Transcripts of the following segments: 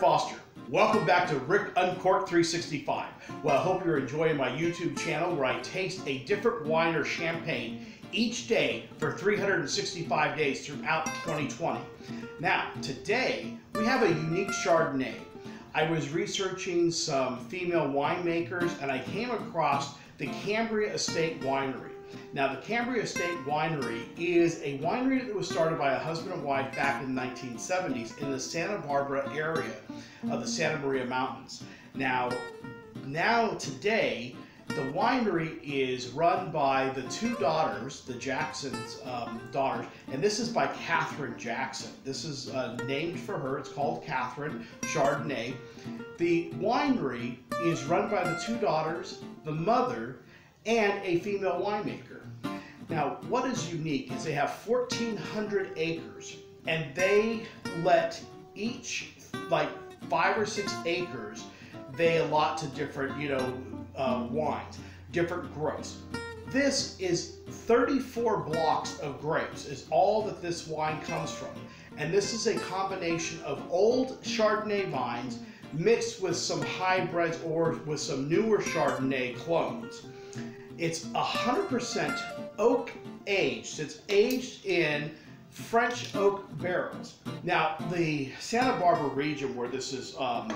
Foster. Welcome back to Rick Uncorked 365. Well, I hope you're enjoying my YouTube channel where I taste a different wine or champagne each day for 365 days throughout 2020. Now, today we have a unique Chardonnay. I was researching some female winemakers and I came across the Cambria Estate Winery. Now, the Cambria Estate Winery is a winery that was started by a husband and wife back in the 1970s in the Santa Barbara area of the Santa Maria Mountains. Now, now today, the winery is run by the two daughters, the Jackson's um, daughters, and this is by Katherine Jackson. This is uh, named for her. It's called Katherine Chardonnay. The winery is run by the two daughters, the mother, and a female winemaker. Now, what is unique is they have 1,400 acres, and they let each, like five or six acres, they allot to different, you know, uh, wines, different growths. This is 34 blocks of grapes is all that this wine comes from. And this is a combination of old Chardonnay vines mixed with some hybrids or with some newer Chardonnay clones. It's 100% oak aged. It's aged in French oak barrels. Now, the Santa Barbara region where this is um,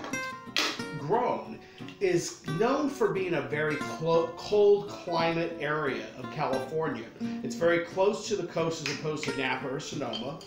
grown is known for being a very cold climate area of California. It's very close to the coast as opposed to Napa or Sonoma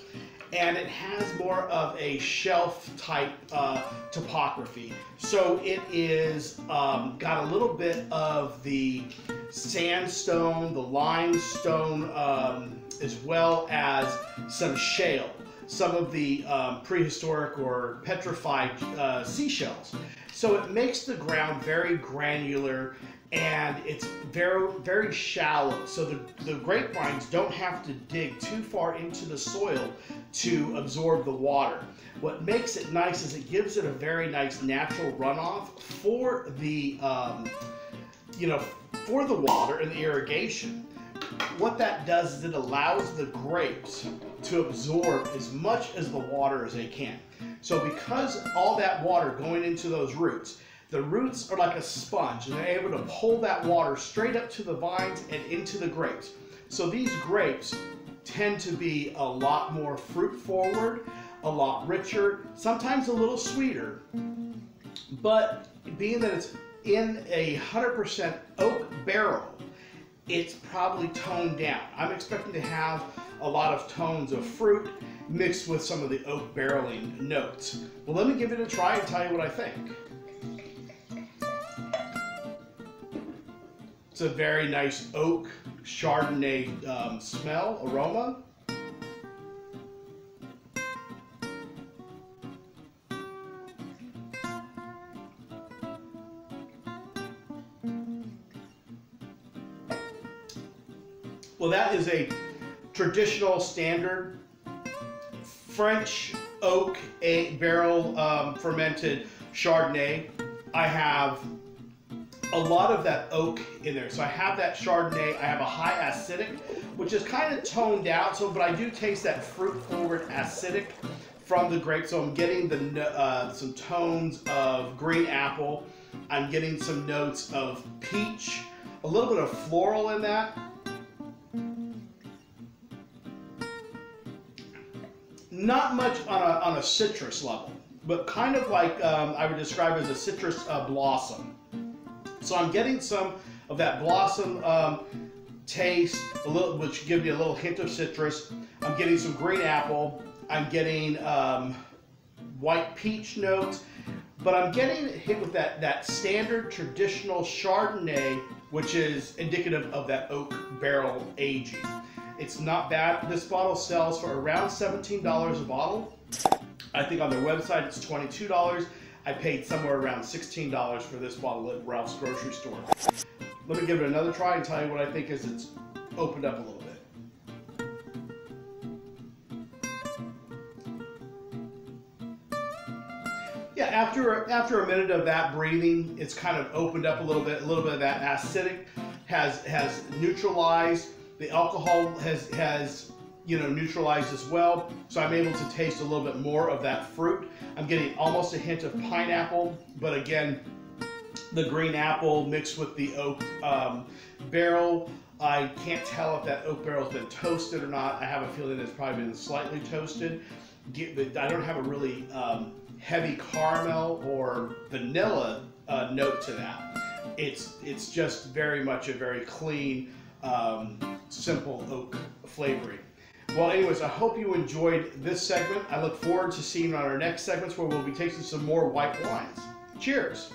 and it has more of a shelf type uh, topography. So it is um, got a little bit of the sandstone, the limestone, um, as well as some shale, some of the um, prehistoric or petrified uh, seashells. So it makes the ground very granular and it's very very shallow. So the, the grapevines don't have to dig too far into the soil to absorb the water. What makes it nice is it gives it a very nice natural runoff for the um, you know for the water and the irrigation. What that does is it allows the grapes to absorb as much as the water as they can. So because all that water going into those roots the roots are like a sponge and they're able to pull that water straight up to the vines and into the grapes. So these grapes tend to be a lot more fruit forward, a lot richer, sometimes a little sweeter. But being that it's in a 100% oak barrel, it's probably toned down. I'm expecting to have a lot of tones of fruit mixed with some of the oak barreling notes. Well, let me give it a try and tell you what I think. It's a very nice oak Chardonnay um, smell, aroma. Well, that is a traditional standard French oak barrel um, fermented Chardonnay. I have a lot of that oak in there. So I have that Chardonnay. I have a high acidic, which is kind of toned down. So, but I do taste that fruit forward acidic from the grape. So I'm getting the uh, some tones of green apple. I'm getting some notes of peach, a little bit of floral in that. Not much on a, on a citrus level, but kind of like um, I would describe as a citrus uh, blossom. So I'm getting some of that blossom um, taste, a little, which gives me a little hint of citrus. I'm getting some green apple. I'm getting um, white peach notes, but I'm getting hit with that, that standard traditional Chardonnay, which is indicative of that oak barrel aging. It's not bad. This bottle sells for around $17 a bottle. I think on their website it's $22. I paid somewhere around $16 for this bottle at Ralph's grocery store. Let me give it another try and tell you what I think as it's opened up a little bit. Yeah, after after a minute of that breathing, it's kind of opened up a little bit. A little bit of that acidic has has neutralized. The alcohol has has you know, neutralized as well. So I'm able to taste a little bit more of that fruit. I'm getting almost a hint of pineapple, but again, the green apple mixed with the oak um, barrel. I can't tell if that oak barrel's been toasted or not. I have a feeling it's probably been slightly toasted. I don't have a really um, heavy caramel or vanilla uh, note to that. It's it's just very much a very clean, um, simple oak flavoring. Well, anyways, I hope you enjoyed this segment. I look forward to seeing on our next segments where we'll be tasting some more white wines. Cheers!